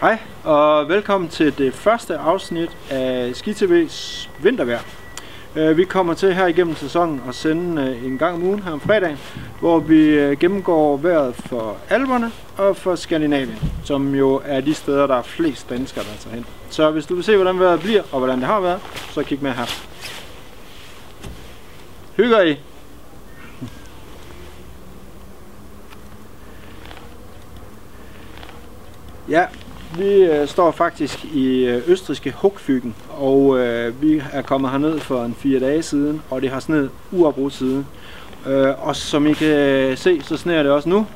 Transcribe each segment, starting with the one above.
Hej og velkommen til det første afsnit af SkiTV's vintervejr. Øh, vi kommer til her igennem sæsonen at sende øh, en gang om ugen her om fredagen, hvor vi øh, gennemgår vejret for alberne og for Skandinavien, som jo er de steder, der er flest danskere, der tager hen. Så hvis du vil se, hvordan vejret bliver og hvordan det har været, så kig med her. Hygger I? Ja, vi øh, står faktisk i øh, østriske Hugfygen, og øh, vi er kommet herned for en fire dage siden, og det har sneet uafbrudt siden. Øh, og som I kan øh, se, så sneer det også nu,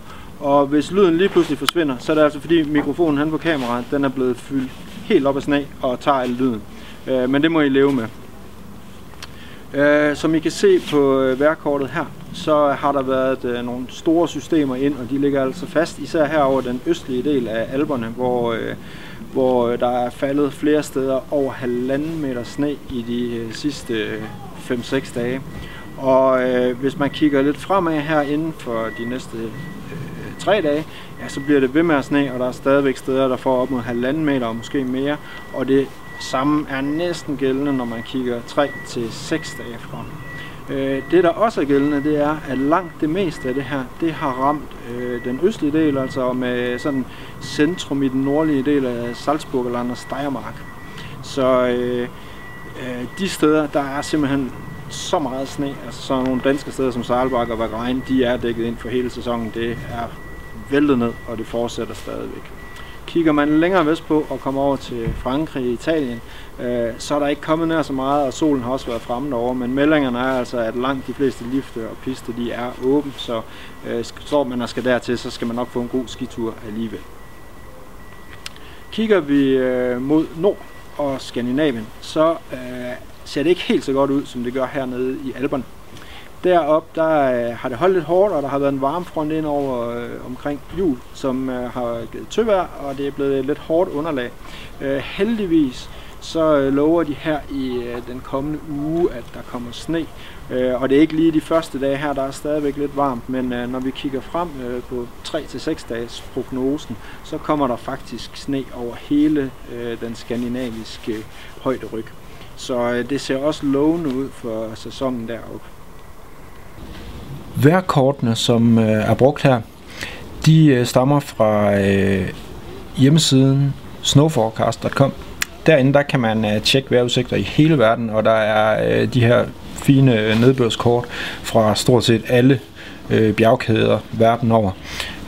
og hvis lyden lige pludselig forsvinder, så er det altså fordi mikrofonen han på kameraet, den er blevet fyldt helt op af sne og tager al lyden. Øh, men det må I leve med. Øh, som I kan se på øh, her, så har der været øh, nogle store systemer ind, og de ligger altså fast, især her over den østlige del af Alperne, hvor, øh, hvor øh, der er faldet flere steder over halvanden meter sne i de øh, sidste 5-6 øh, dage. Og øh, hvis man kigger lidt fremad her inden for de næste øh, tre dage, ja, så bliver det ved med at sne, og der er stadigvæk steder, der får op mod halvanden meter og måske mere. Og det samme er næsten gældende, når man kigger 3 til 6 dage frem. Øh, det der også er gældende, det er, at langt det meste af det her, det har ramt øh, den østlige del, altså med sådan centrum i den nordlige del af Salzburgerland og Steiermark. Så øh, øh, de steder, der er simpelthen så meget sne, altså så nogle danske steder som Saalbach og Wagrain, de er dækket ind for hele sæsonen. Det er væltet ned, og det fortsætter stadigvæk. Kigger man længere vestpå og kommer over til Frankrig og Italien, øh, så er der ikke kommet nær så meget, og solen har også været fremme derovre, men meldingerne er altså, at langt de fleste lifte og piste, de er åbne, så øh, står man og skal dertil, så skal man nok få en god skitur alligevel. Kigger vi øh, mod nord og Skandinavien, så øh, ser det ikke helt så godt ud, som det gør hernede i Alperne. Derop der øh, har det holdt lidt hårdt, og der har været en varmfront ind over øh, omkring jul, som øh, har givet tøvær, og det er blevet et lidt hårdt underlag. Øh, heldigvis så øh, lover de her i øh, den kommende uge, at der kommer sne. Øh, og det er ikke lige de første dage her, der er stadigvæk lidt varmt, men øh, når vi kigger frem øh, på 3-6 dages prognosen, så kommer der faktisk sne over hele øh, den skandinaviske højderyg. Så øh, det ser også lovende ud for sæsonen deroppe. Værkortene, som øh, er brugt her, de øh, stammer fra øh, hjemmesiden snowforecast.com. Derinde der kan man øh, tjekke vejrudsigter i hele verden, og der er øh, de her fine øh, nedbørskort fra stort set alle øh, bjergkæder verden over.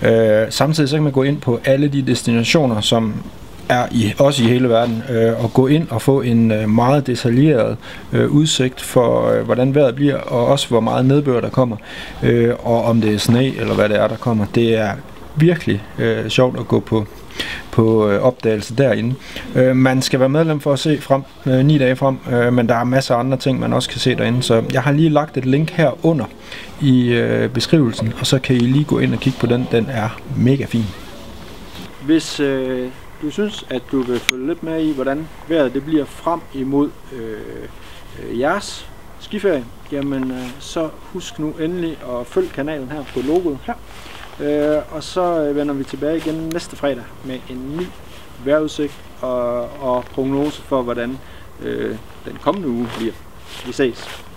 Øh, samtidig så kan man gå ind på alle de destinationer, som er i, også i hele verden, øh, at gå ind og få en øh, meget detaljeret øh, udsigt for, øh, hvordan vejret bliver, og også hvor meget nedbør der kommer, øh, og om det er sne eller hvad det er, der kommer. Det er virkelig øh, sjovt at gå på på øh, opdagelse derinde. Øh, man skal være medlem for at se frem, øh, ni dage frem, øh, men der er masser af andre ting, man også kan se derinde. Så jeg har lige lagt et link her under i øh, beskrivelsen, og så kan I lige gå ind og kigge på den. Den er mega fin. Hvis øh, du synes, at du vil følge lidt med i, hvordan vejret det bliver frem imod øh, øh, jeres skiferie, jamen øh, så husk nu endelig at følge kanalen her på logoet her. Øh, og så øh, vender vi tilbage igen næste fredag med en ny vejrudsigt og, og prognose for, hvordan øh, den kommende uge bliver. Vi ses.